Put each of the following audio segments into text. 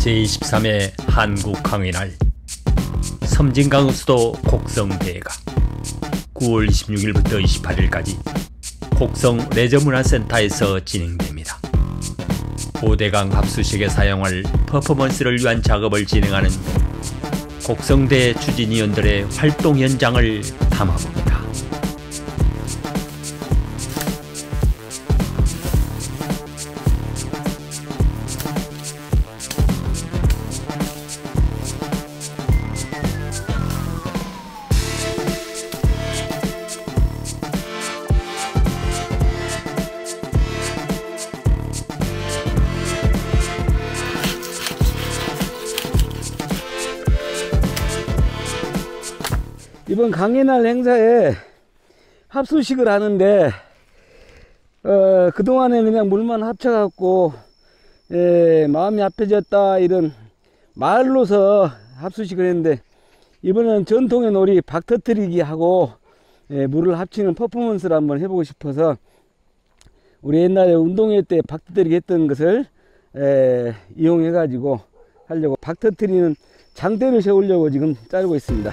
제23회 한국항해날 섬진강 수도 곡성대가 9월 26일부터 28일까지 곡성 레저문화센터에서 진행됩니다. 오대강 합수식에 사용할 퍼포먼스를 위한 작업을 진행하는 곡성대 추진위원들의 활동 현장을 담아봅니다. 이번 강의날 행사에 합수식을 하는데 어, 그동안에 그냥 물만 합쳐갖고 예, 마음이 아파졌다 이런 말로서 합수식을 했는데 이번에는 전통의 놀이 박 터뜨리기 하고 예, 물을 합치는 퍼포먼스를 한번 해보고 싶어서 우리 옛날에 운동회 때 박 터뜨리기 했던 것을 예, 이용해 가지고 하려고 박 터뜨리는 장대를 세우려고 지금 자르고 있습니다.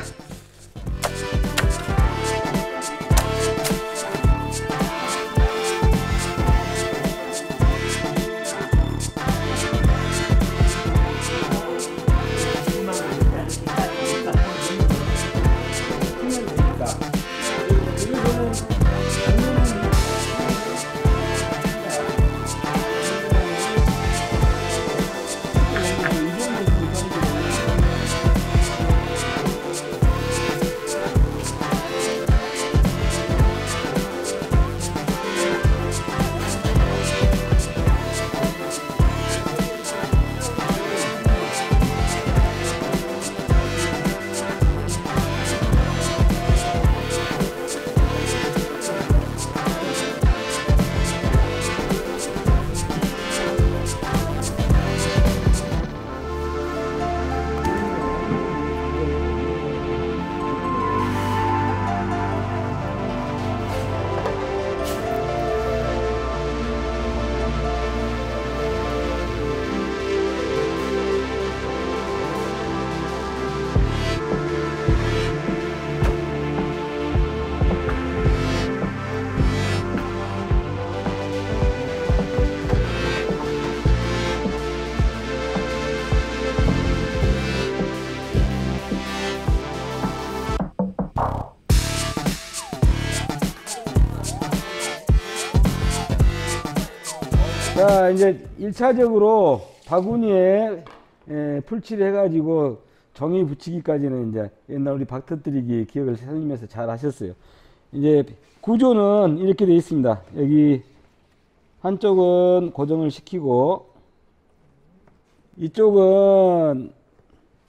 자, 이제 1차적으로 바구니에 에, 풀칠을 해가지고 정의 붙이기까지는 이제 옛날 우리 박터뜨리기 기억을 살리면서 잘 하셨어요. 이제 구조는 이렇게 되어 있습니다. 여기 한쪽은 고정을 시키고 이쪽은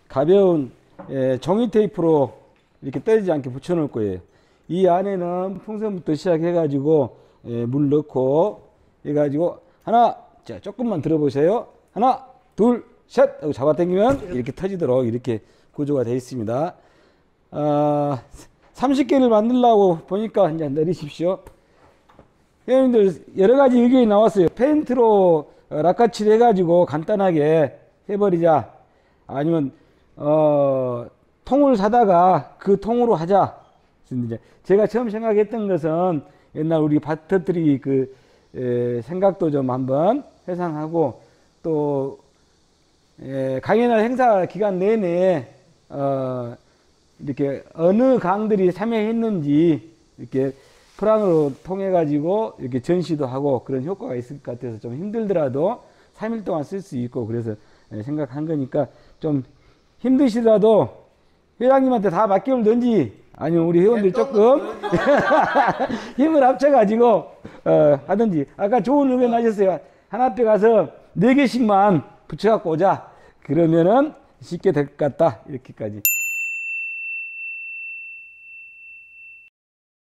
가벼운 에, 종이 테이프로 이렇게 떨어지지 않게 붙여 놓을 거예요. 이 안에는 풍선부터 시작해 가지고 물 넣고 해 가지고 하나 자 조금만 들어보세요. 하나 둘 셋 하고 잡아당기면 이렇게 터지도록 이렇게 구조가 되어 있습니다. 아, 30개를 만들려고 보니까 이제 내리십시오. 회원님들 여러 가지 의견이 나왔어요. 페인트로 락카칠 해가지고 간단하게 해버리자. 아니면 어, 통을 사다가 그 통으로 하자. 제가 처음 생각했던 것은 옛날 우리 밭터들이 그 에, 생각도 좀 한번 회상하고 또 에, 강연할 행사 기간 내내 어, 이렇게 어느 강들이 참여했는지 이렇게 프랑으로 통해 가지고 이렇게 전시도 하고 그런 효과가 있을 것 같아서 좀 힘들더라도 3일 동안 쓸 수 있고 그래서 생각한 거니까 좀 힘드시더라도 회장님한테 다 맡겨놓든지 아니면 우리 회원들 조금 힘을 합쳐가지고 어, 하든지 아까 좋은 의견 하셨어요. 하나뼈 가서 네 개씩만 붙여갖고 오자. 그러면은 쉽게 될 것 같다. 이렇게까지.